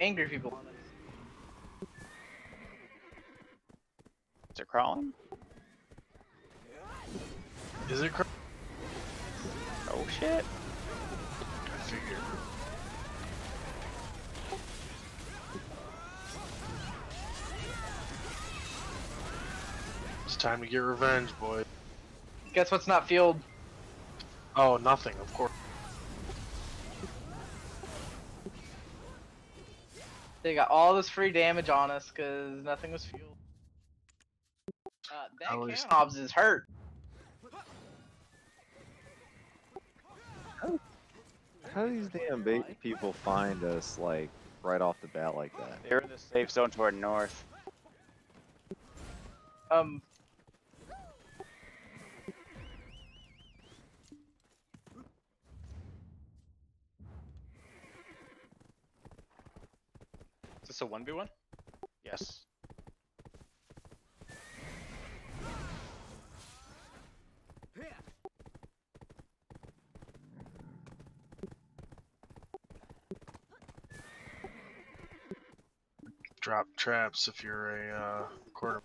angry people on us. Is it crawling? Is it? crawling? Oh shit. I figured. It's time to get revenge, boy. Guess what's not fueled? Oh, nothing, of course. They got all this free damage on us because nothing was fueled. Uh, that At least- obs is hurt. How do these damn bait people find us like right off the bat like that? They're in the safe zone toward north. Um, A 1v1? Yes. Drop traps if you're a uh, quarter.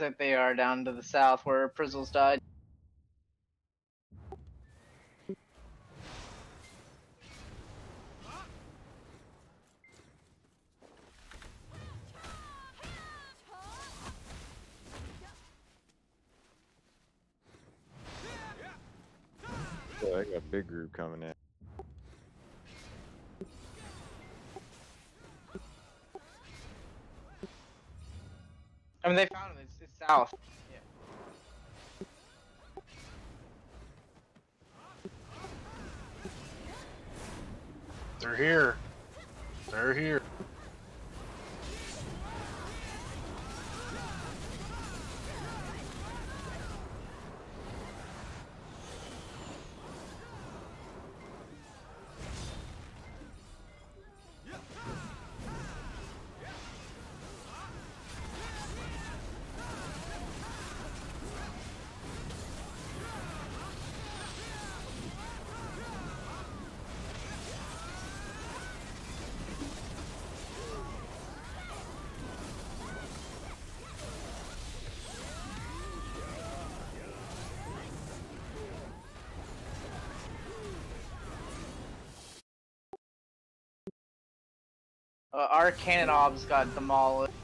Looks like they are down to the south where Prizzles died. Oh, I got a big group coming in. South. They're here. They're here. Our cannon obs got demolished.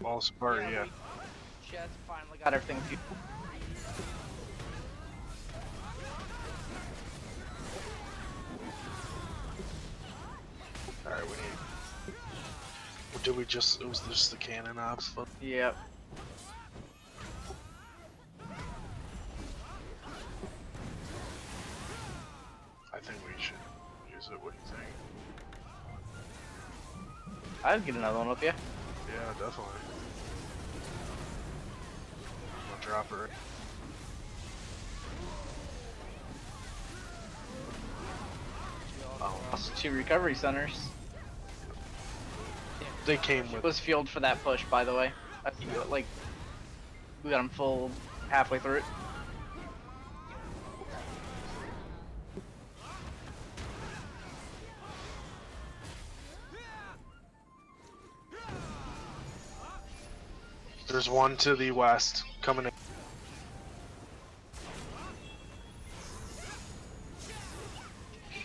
Most part, yeah. we Just finally got everything fueled. Alright, we need. Or Did we just. It was just the cannon ops? But Yep. I think we should use it. What do you think? I'd get another one you. Yeah, definitely. I'll drop it. Oh, Lost two recovery centers. they came It with. was fueled for that push, by the way. I think, like, we got them full halfway through it. There's one to the west coming in.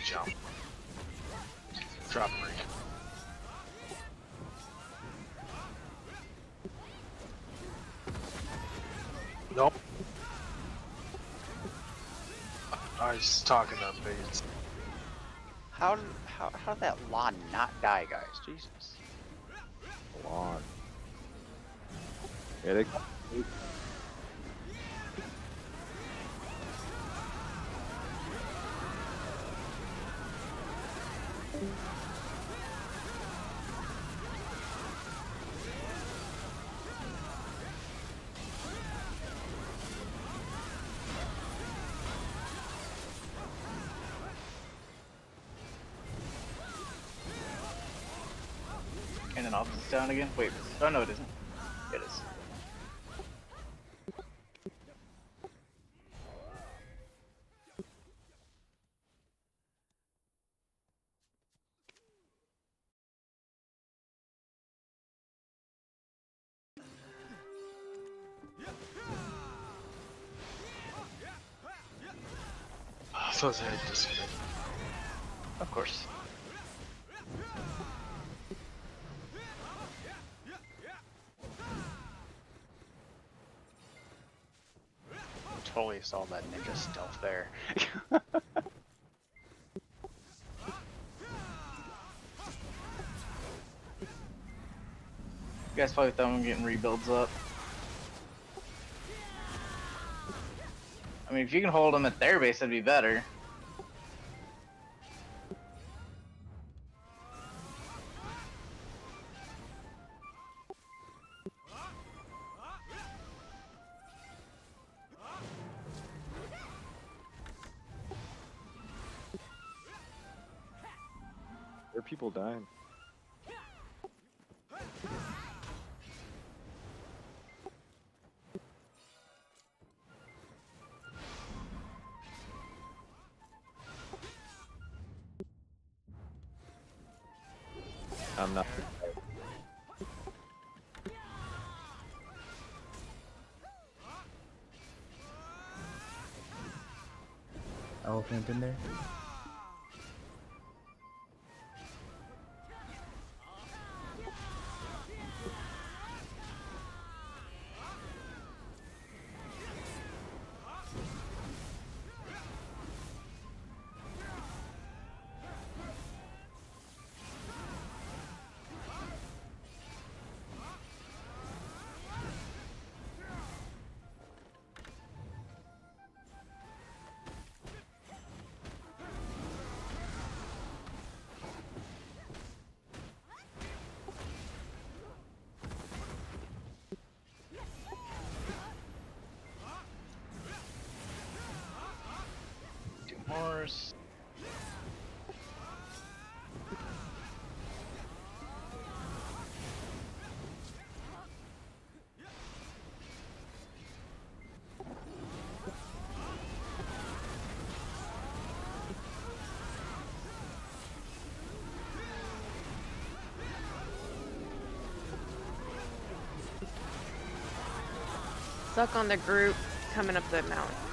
Jump. Drop rake. Nope. Ah, I was talking to Bates. How how how did that law not die, guys? Jesus. They, Cannon off is down again. Wait, oh no, it isn't. It is. I thought they had. Of course. Totally saw that ninja stealth there. You guys probably thought I'm getting rebuilds up. I mean, if you can hold them at their base, that'd be better. People dying. I'm not. Elephant in there. Suck on the group coming up the mountain.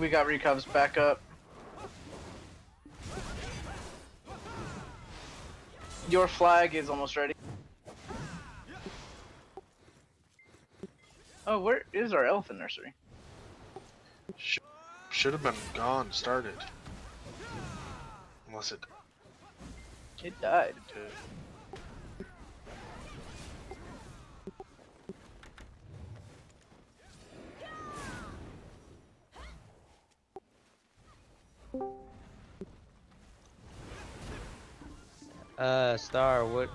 We got recubs back up. Your flag is almost ready. Oh, where is our elephant nursery? Sh- should have been gone, started. Unless it It died. Uh, Star, what,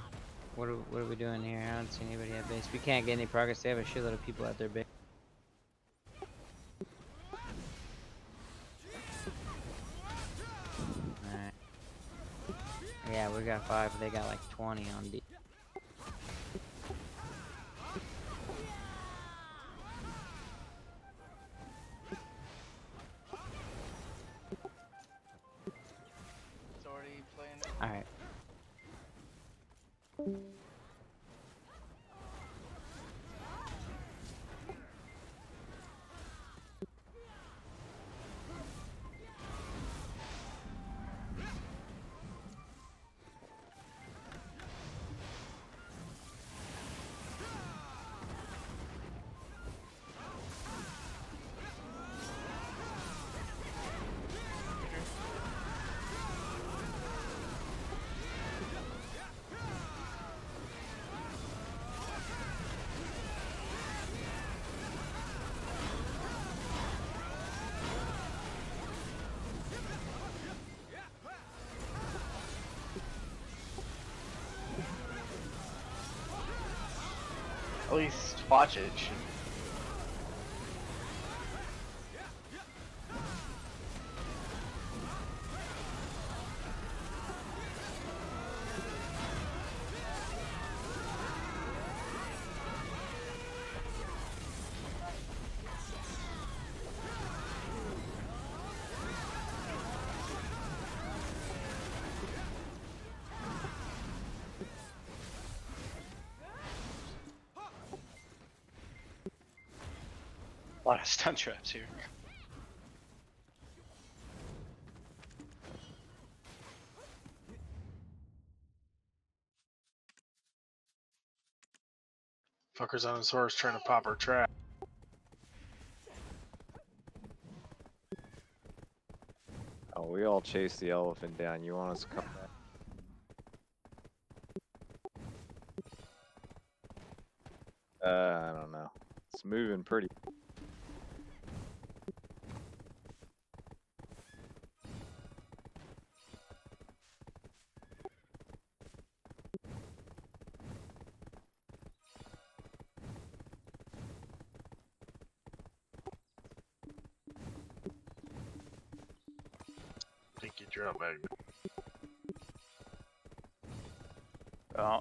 what, are, what are we doing here? I don't see anybody at base. We can't get any progress. They have a shitload of people at their base. Alright. Yeah, we got five. They got like 20 on D. watch it. A lot of stun traps here. Fucker's on his horse trying to pop our trap. Oh, we all chased the elephant down. You want us to come back? Uh, I don't know. It's moving pretty.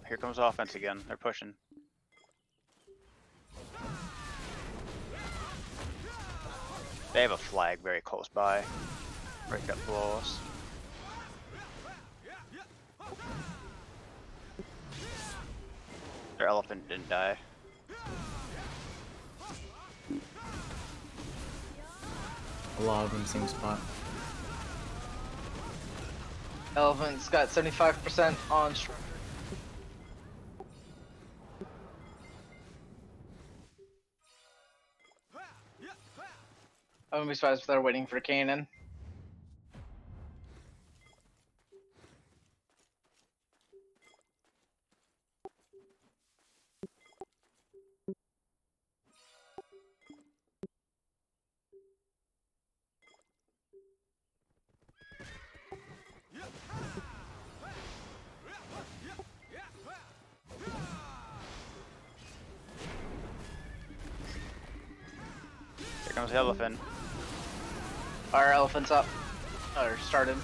Here comes offense again. They're pushing. They have a flag very close by. Break up below us. Their elephant didn't die. A lot of them same spot. Elephant's got 75% on structure. Wouldn't be surprised if they're waiting for Kanan. Elephant. Our elephant's up. Or started.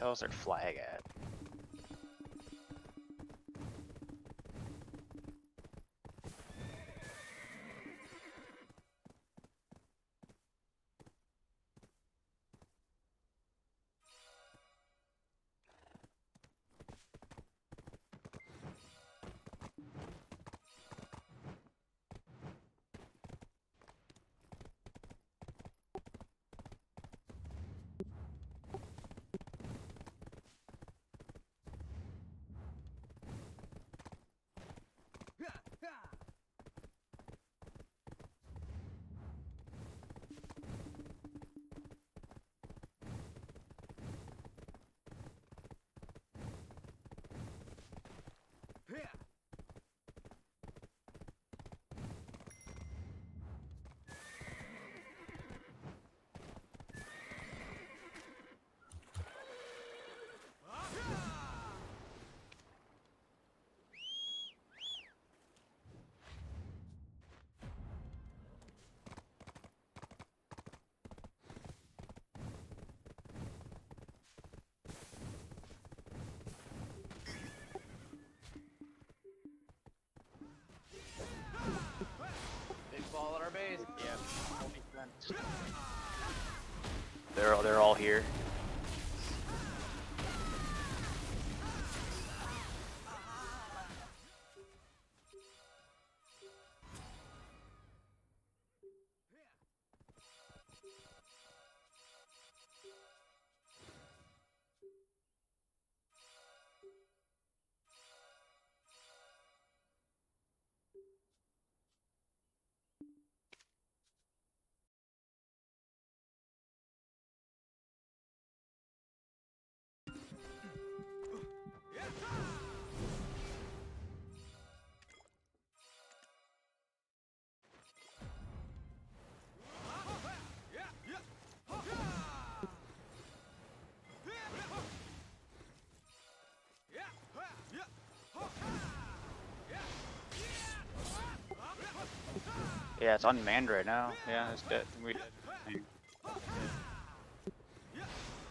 Hell's their flag ball at our base. Yeah. They're all, they're all here. Yeah, it's unmanned right now. Yeah, it's dead. We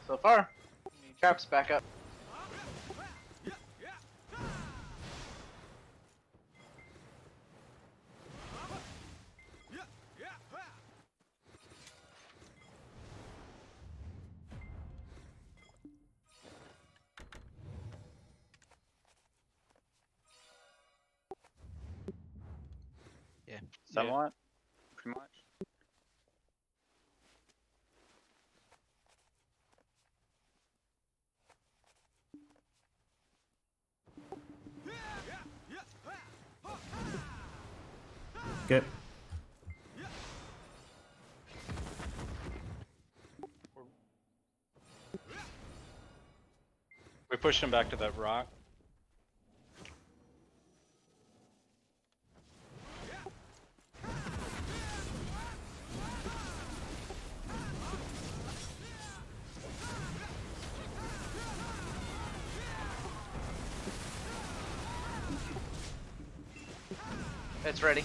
So far. Traps back up. Yeah. somewhat, We pushed him back to that rock. It's ready.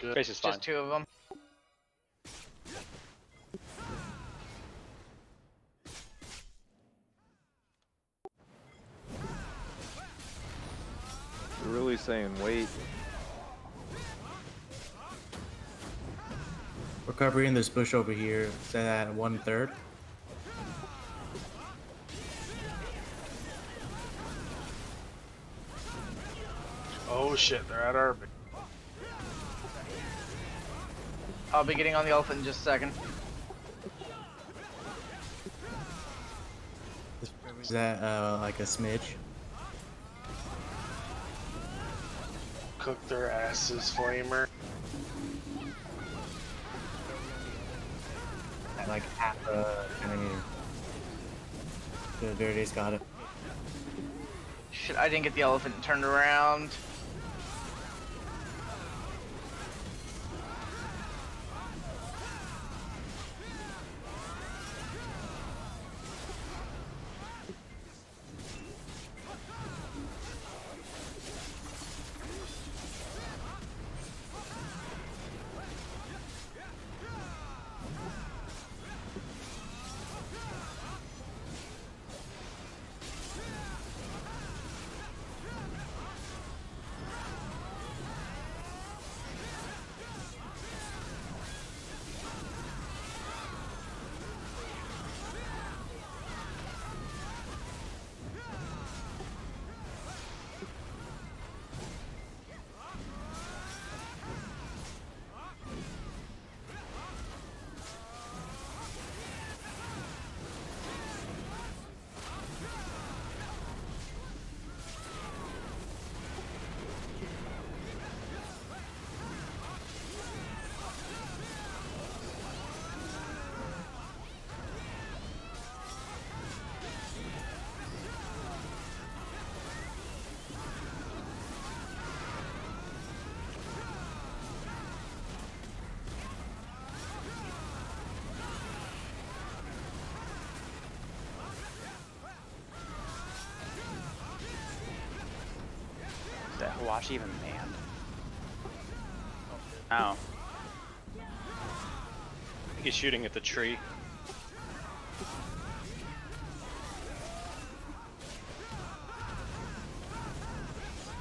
Good. Base is fine. Just two of them. You're really saying wait. We're covering this bush over here. Set at one third. Oh shit, they're at our. I'll be getting on the elephant in just a second. Is that uh, like a smidge? Cook their asses, Flamer. At like half a centimeter. The dirtiest got it. Shit, I didn't get the elephant turned around. Is that even manned? Oh. I think he's shooting at the tree.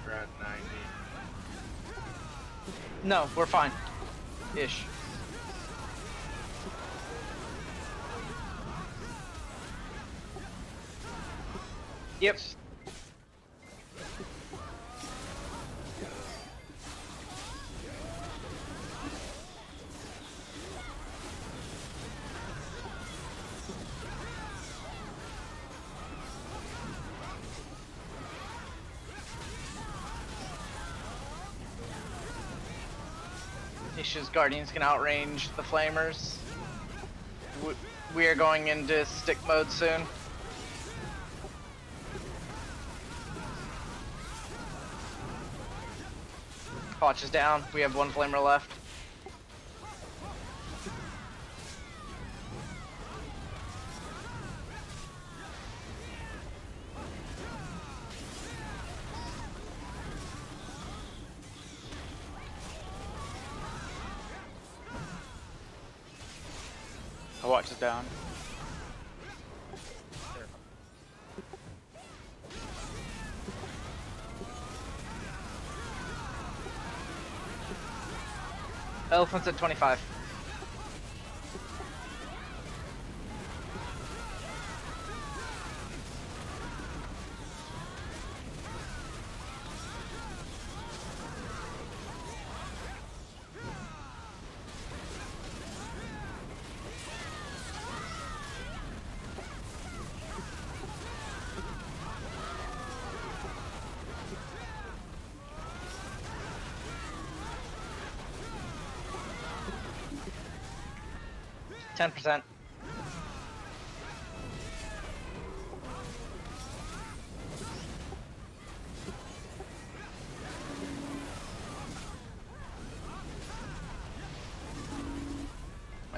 We're at 90. No, we're fine. Ish. Guardians can outrange the Flamers. We are going into stick mode soon. Watch is down. We have one Flamer left. Oh, Hwacha is down. Elephant's at 25. Ten percent.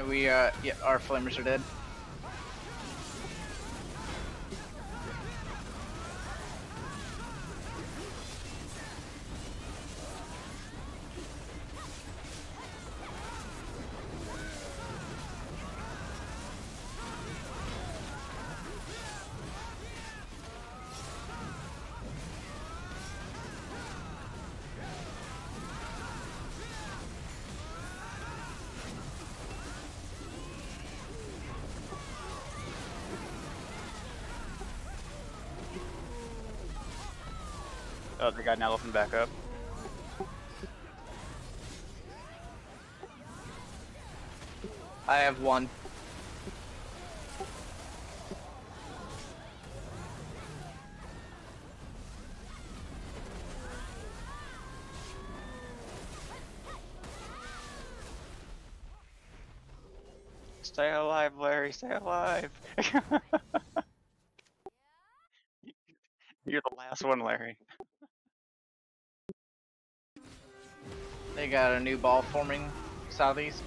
We uh yeah, our flamers are dead. I got an elephant back up. I have one. Stay alive, Larry, stay alive! You're the last one, Larry. They got a new ball forming southeast.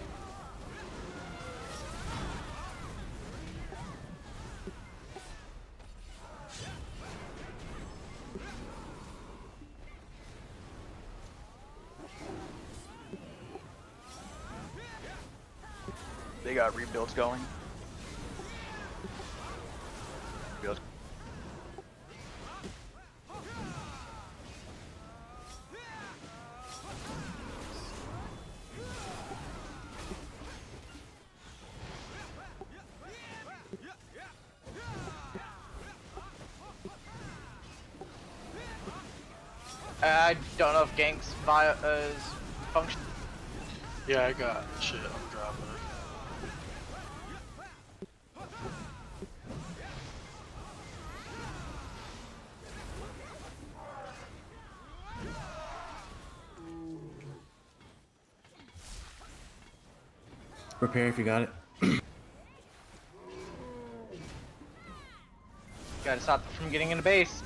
They got rebuilds going. I if Ganks vi- uh, is function. Yeah, I got shit. I'm dropping it. Repair if you got it. Gotta stop them from getting into base.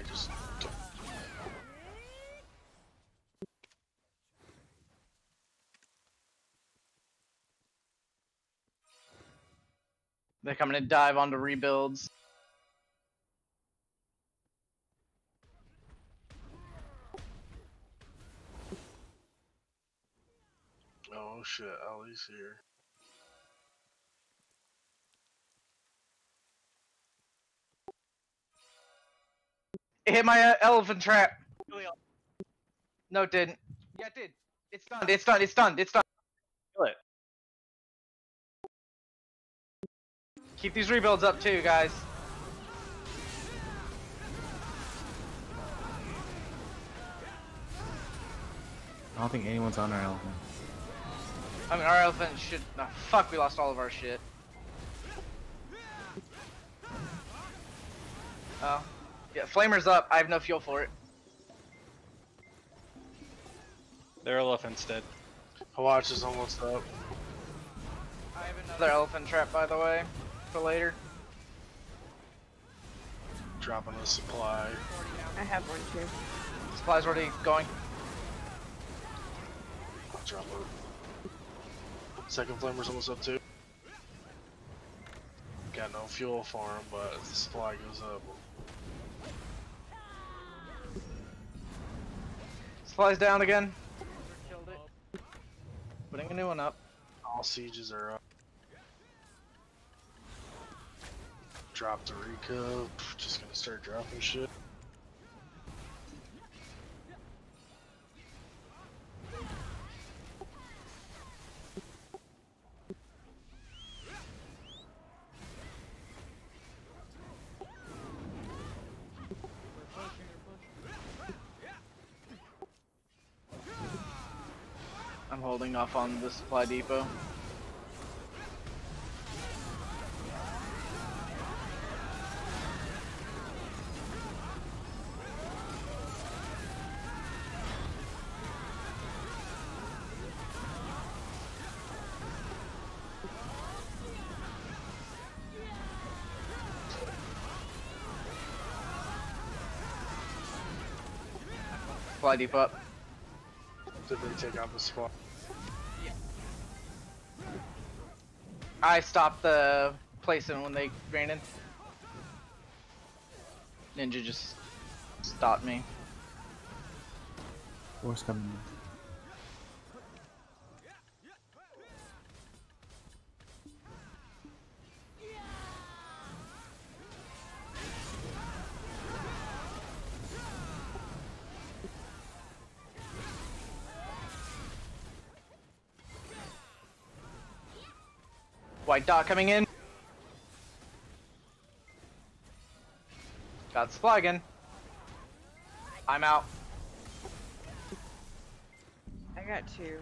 Guy just. They're coming to dive onto rebuilds. Oh shit, Ellie's here. It hit my uh, elephant trap. No, it didn't. Yeah, it did. It's done. It's done. It's done. It's done. Kill it. Keep these rebuilds up too, guys. I don't think anyone's on our elephant. I mean, our elephant should. No, fuck, we lost all of our shit. Oh. Yeah, flamer's up. I have no fuel for it. Their elephant's dead. Watch is almost up. I have another elephant trap, by the way, for later. Dropping a supply. I have one too. Supplies already going. I'll drop it. Second flamer's almost up too. Got no fuel for him, but as the supply goes up, Supplies down again. Killed it. Putting a new one up. all sieges are up. Drop the Rico. Just gonna start dropping shit. Holding off on the supply depot. Supply depot. Did they take out the spot? I stopped the placement when they ran in. Ninja just stopped me. Force coming in. White dot coming in. Got Splagon. I'm out. I got two.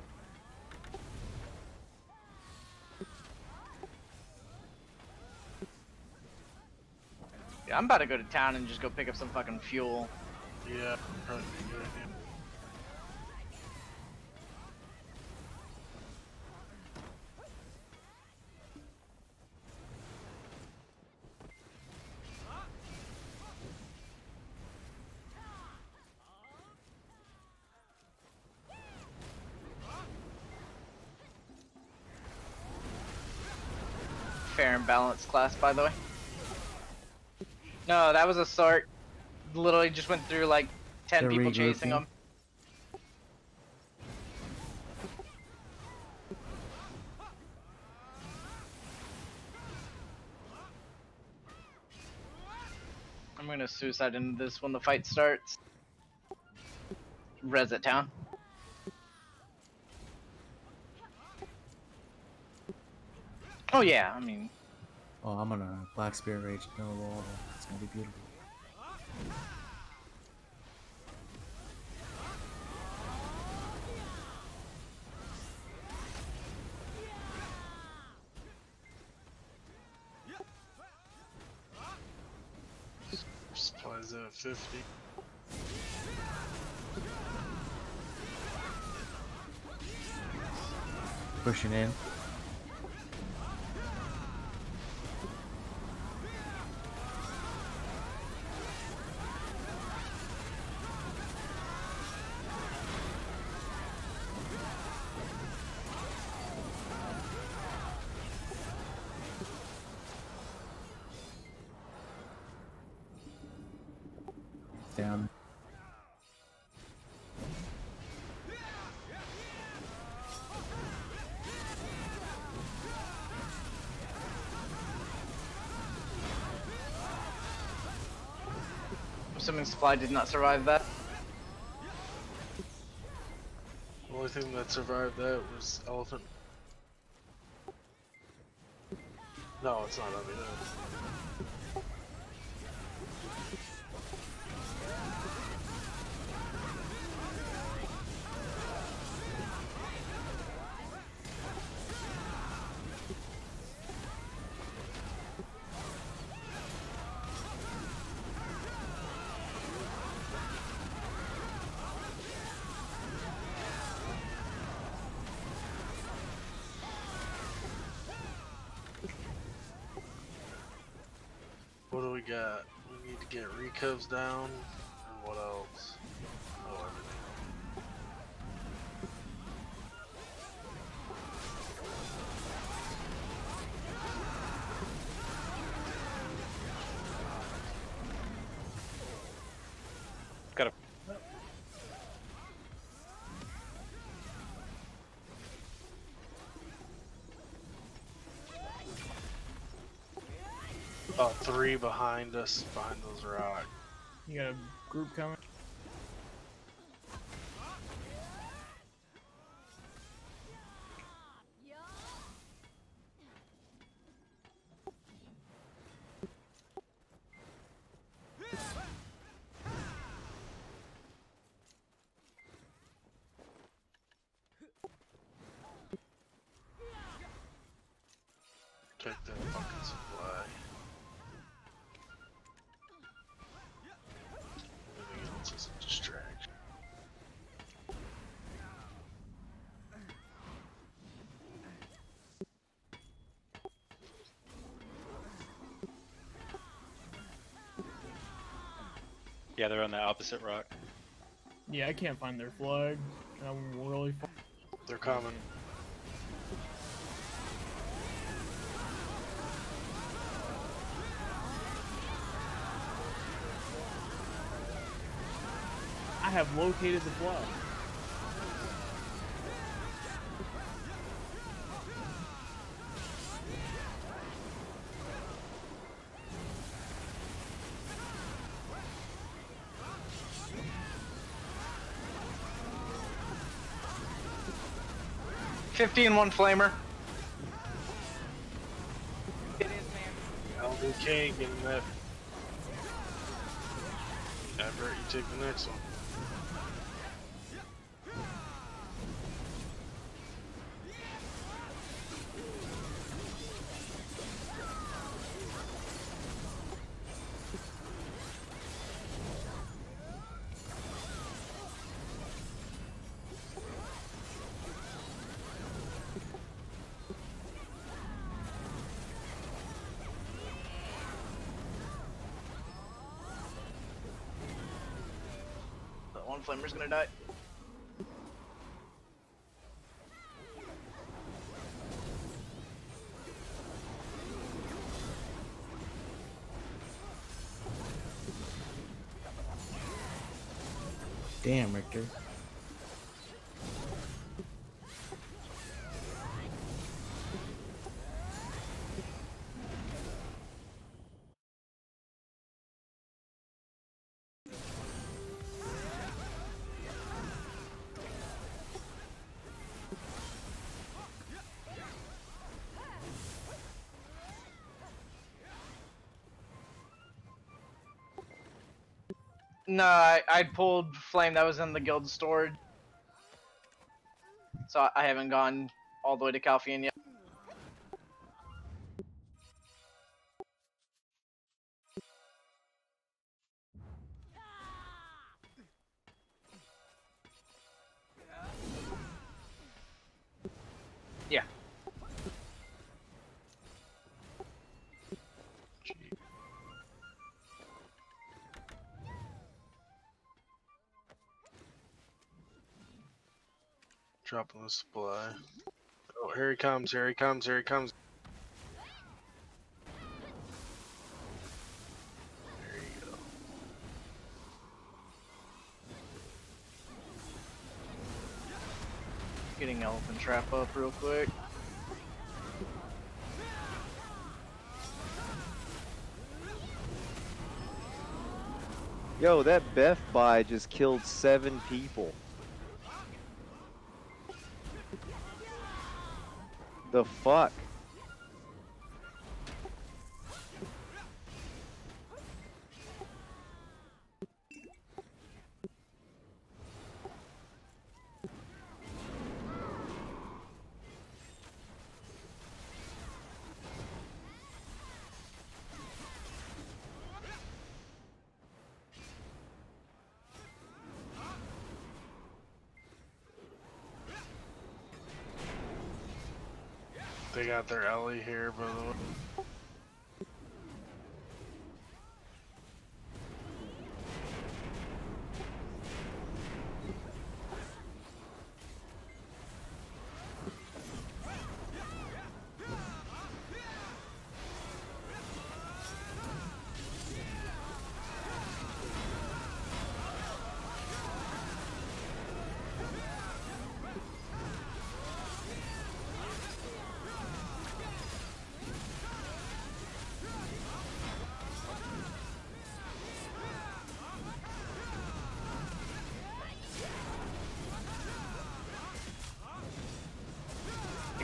Yeah, I'm about to go to town and just go pick up some fucking fuel. Yeah, balanced class, by the way. No, that was a Sark. Literally just went through like 10 They're people chasing regrouping. him. I'm gonna suicide into this when the fight starts. Res it town. Oh yeah, I mean, Oh, I'm gonna Black Spirit Rage no wall. It's gonna be beautiful. Supplies at 50. Pushing in. Assuming supply did not survive that. The only thing that survived that was elephant. No, it's not on uh, need to get recovs down. And what else? Oh, everything. Got a About three behind us, behind those rocks. A group coming? Yeah, they're on the opposite rock. Yeah, I can't find their flag. I'm really. They're coming. I have located the flag. Fifty and one flamer. LDK getting that. Everett, you take the next one. Flamer's gonna die. Damn, Richter. No, I, I pulled flame that was in the guild storage. So I- haven't gone all the way to Calpheon yet. Dropping supply. Oh, here he comes, here he comes, here he comes. There you go. Getting elephant trap up real quick. Yo, that Beth buy just killed seven people. The fuck? Got their alley here, by the way.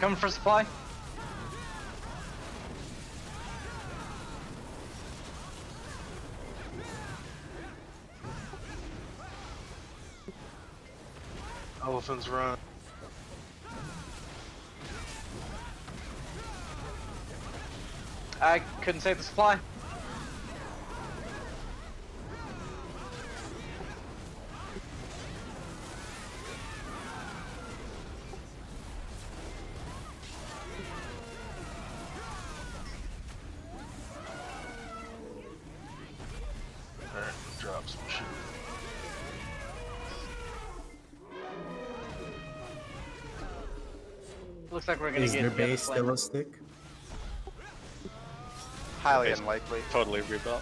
Coming for supply? Elephants run. I couldn't save the supply. Looks like we're gonna Is get their base still a stick? Highly unlikely. Totally rebuilt.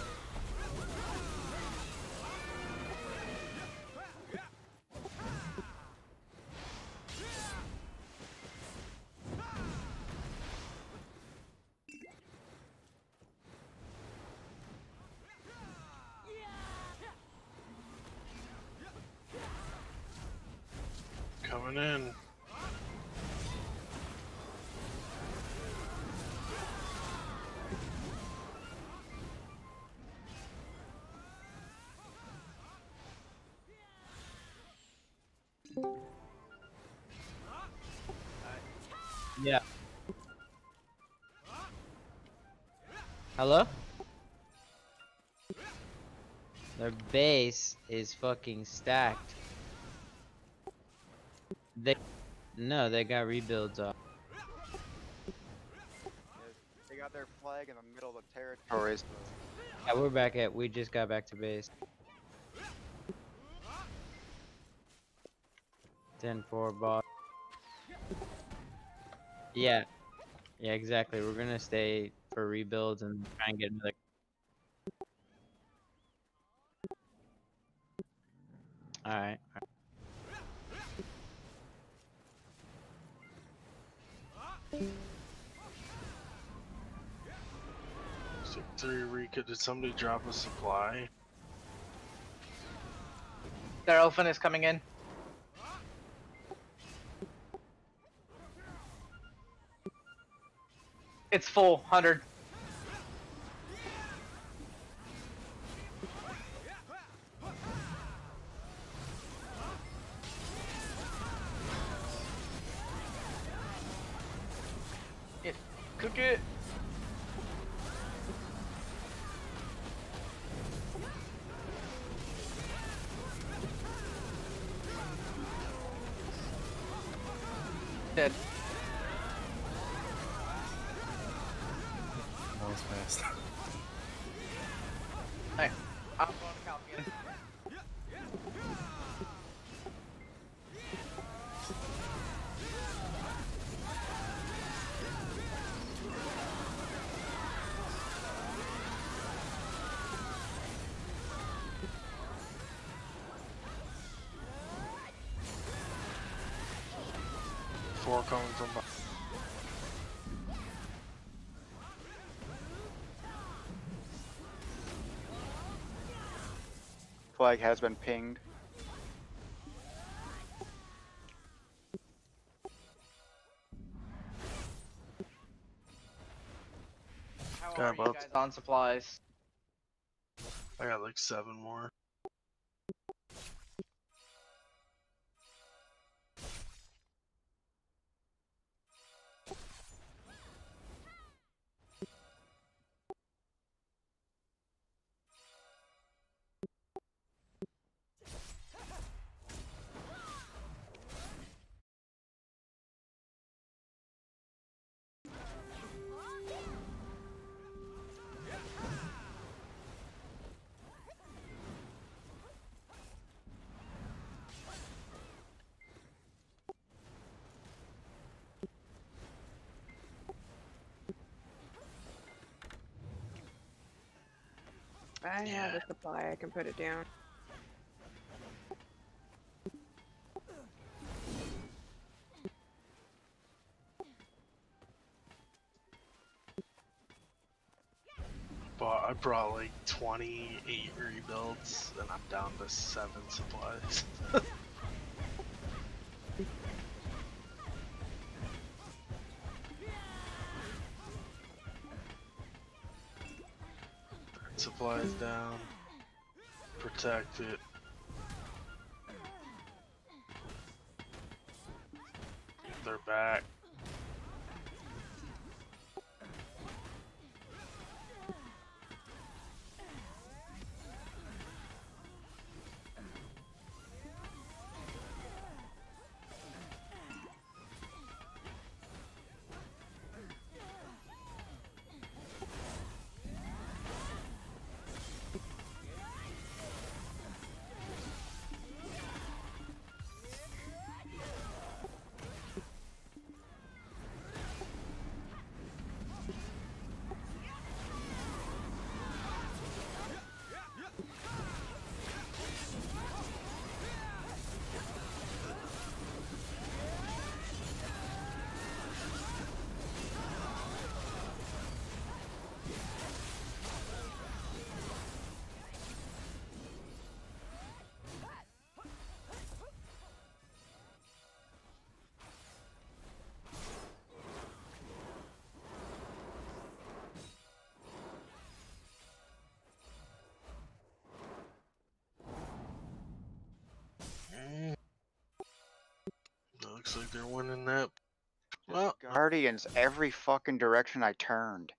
Yeah. Hello? Their base is fucking stacked. They no, they got rebuilds up. They got their flag in the middle of the territories. Yeah, we're back at. We just got back to base. 10-4 boss. Yeah. Yeah, exactly. We're gonna stay for rebuilds and try and get another. Alright. Six three Rika, did somebody drop a supply? Their elephant is coming in. It's full, 100. From behind. Flag has been pinged. How Okay, are you guys on supplies? I got like seven more. I have a supply. I can put it down. But I brought like 28 rebuilds and I'm down to 7 supplies. supplies Protect it. Looks like they're winning that. Well, Guardians every fucking direction I turned.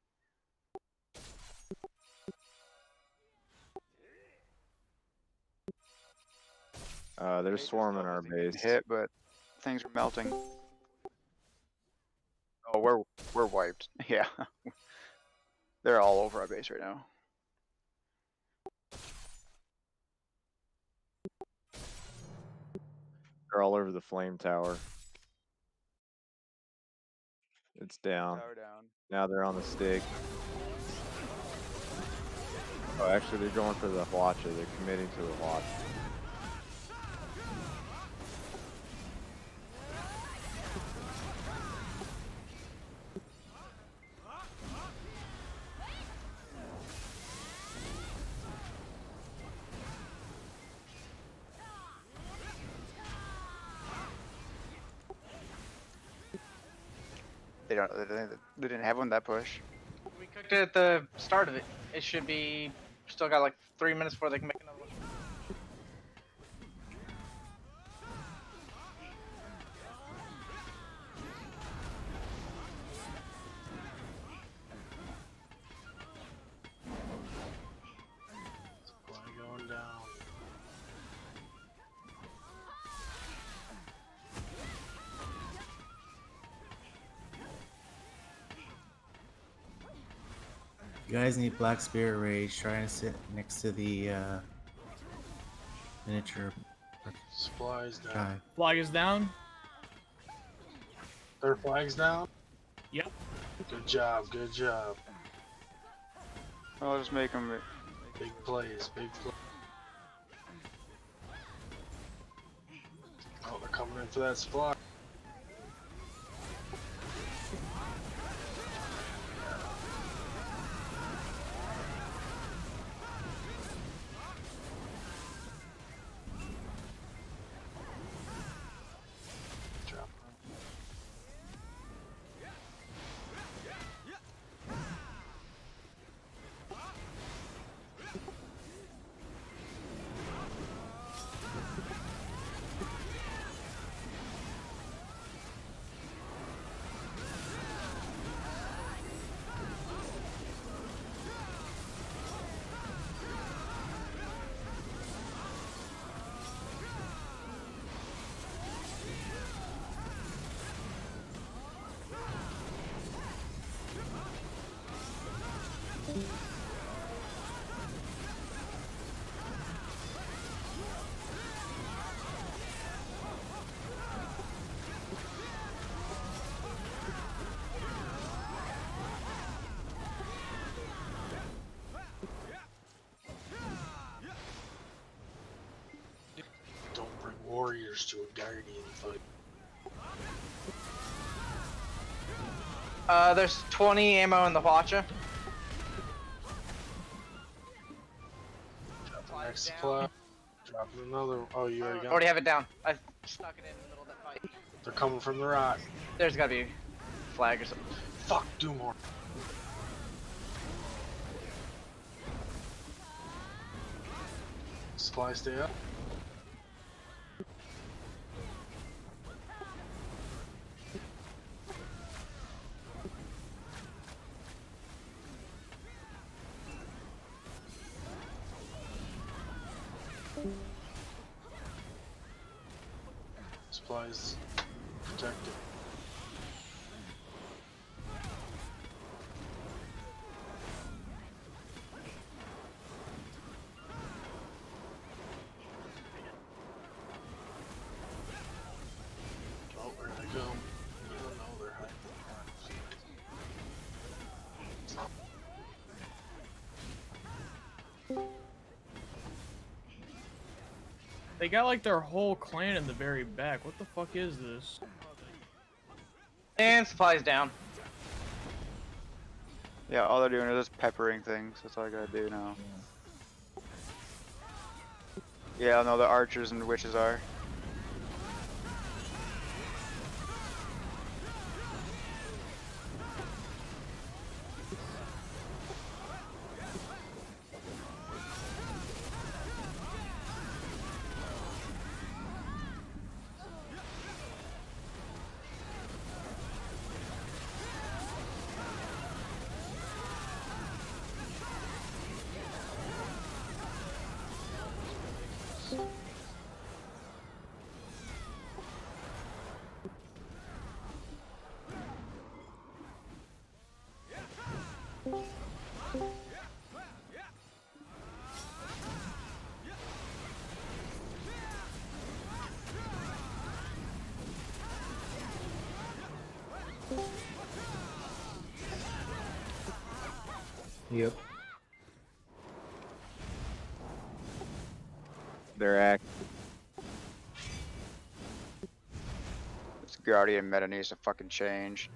Uh, they're swarming our base. Hit, but things are melting. Oh, we're we're wiped. Yeah. They're all over our base right now. They're all over the flame tower. It's down. Tower down. Now they're on the stick. Oh, actually, they're going for the Watcher. They're committing to the Watch. They don't. They didn't, have one that push. We cooked it at the start of it. It should be still got like three minutes before they can make guys need Black Spirit Rage. Try and sit next to the uh, miniature Supplies down. guy. Flag is down. Their flags down. Yep. Good job. Good job. I'll just make them. Big plays. Big play. Oh, they're coming in for that supply. Warriors to a guardian fight. Uh, there's 20 ammo in the Watcher. Drop the next down. supply. Dropping another. Oh, you already got. Already have it down. I stuck it in the middle of that fight. They're coming from the rock. There's gotta be a flag or something. Fuck, do more. Supply stay up. They got like their whole clan in the very back. What the fuck is this? And supplies down. Yeah, all they're doing is just peppering things. That's all I gotta do now. Yeah, no, the archers and witches are. Yep. They're act. This Guardian meta needs to fucking change.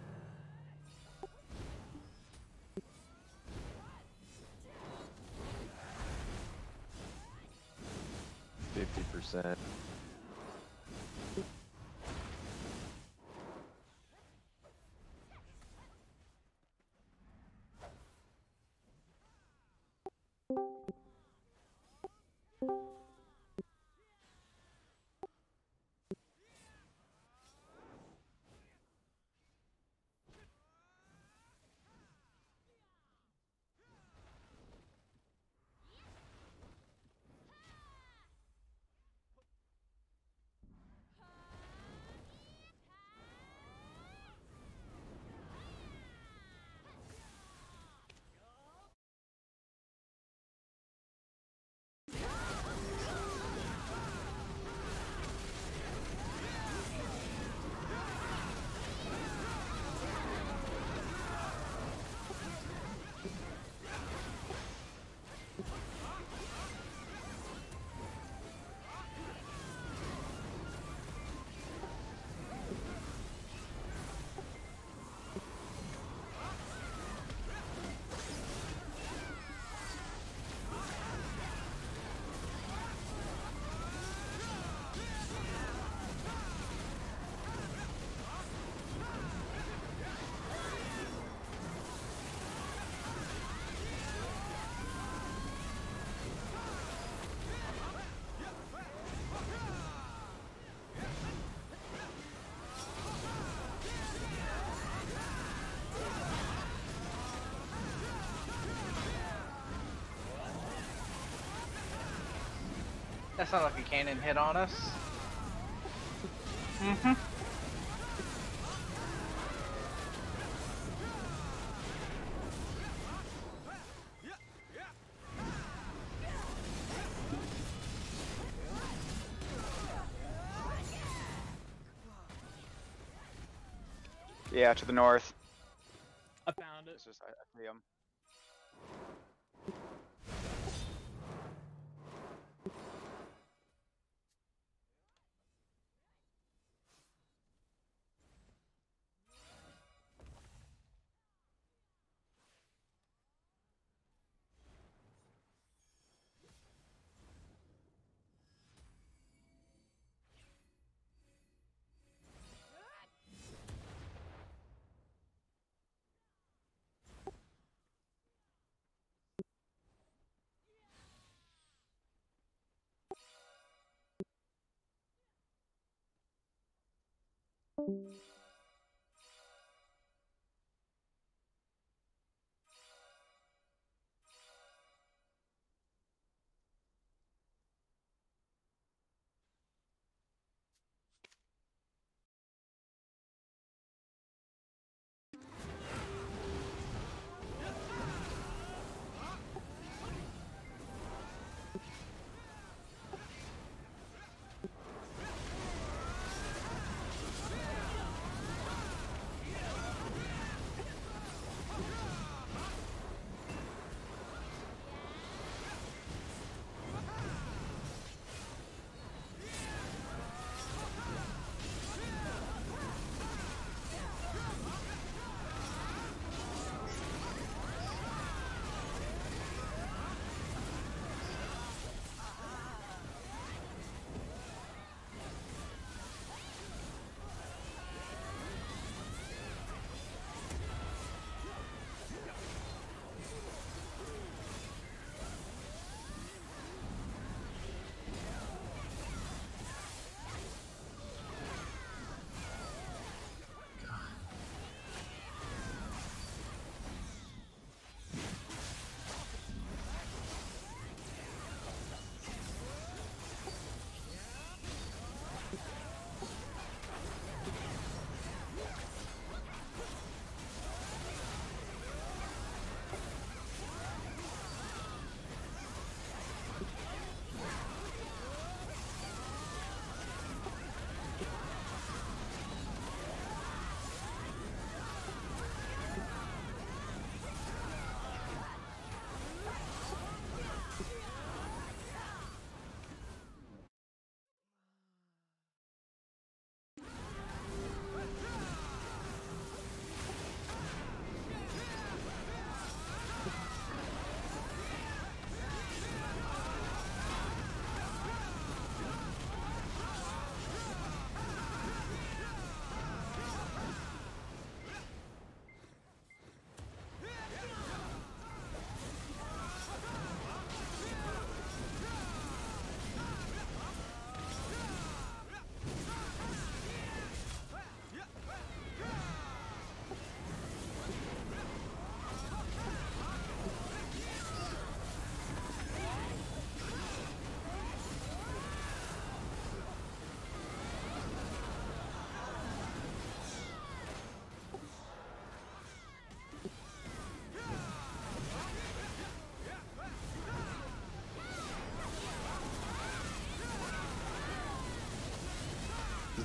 That sounded like a cannon hit on us. Mm-hmm. Yeah, to the north. you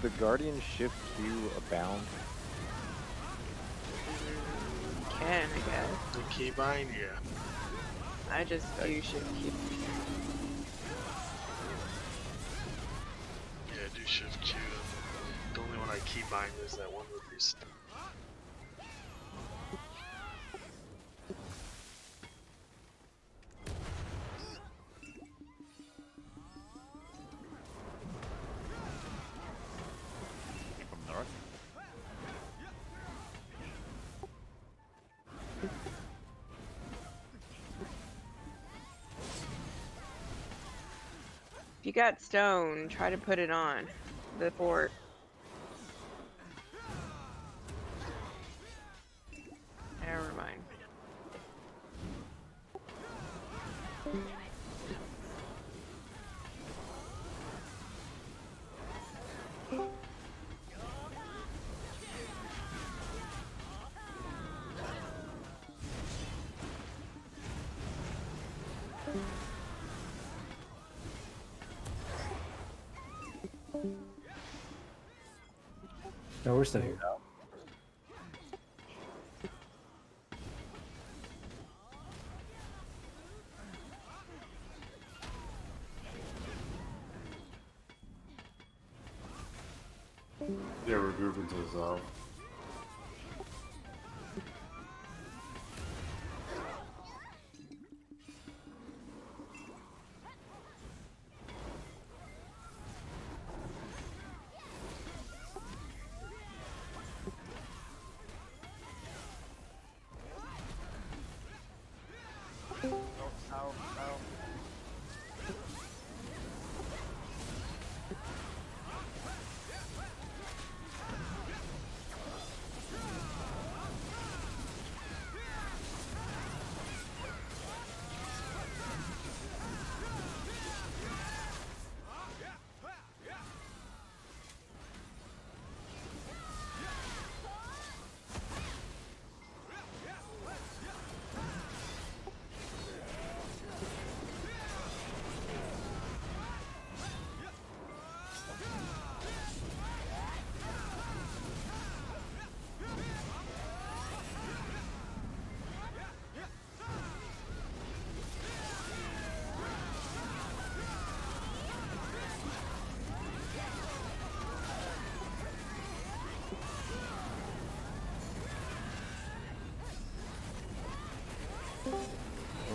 the Guardian shift Q abound? Can I guess. The keybind, yeah. I just do shift Q. Yeah, do shift Q. The only one I keep keybind is that one with these. From you got stone, try to put it on the fort. No, we're still here. Yeah, we're grouping to the south.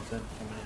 Wilson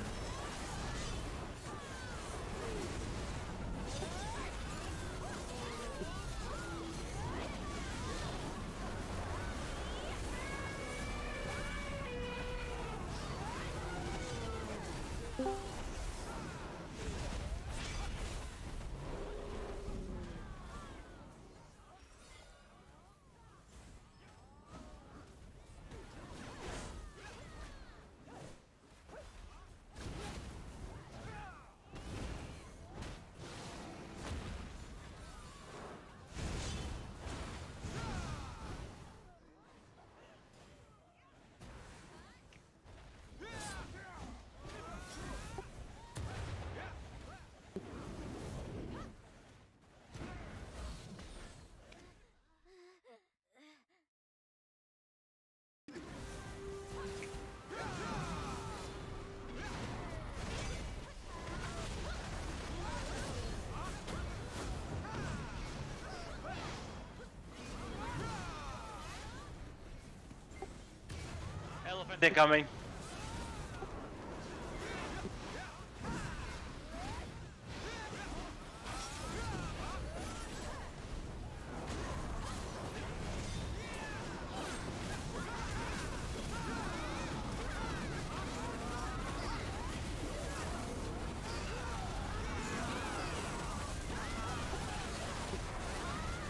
Elephant incoming.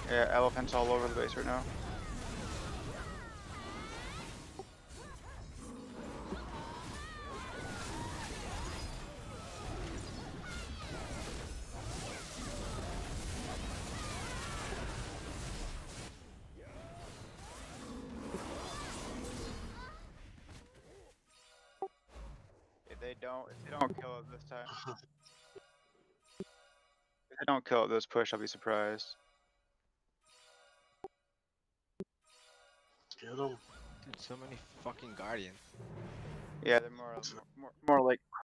Yeah, elephants all over the base right now. don't kill those push, I'll be surprised. Get him. Dude, so many fucking guardians. Yeah, they're more. Else.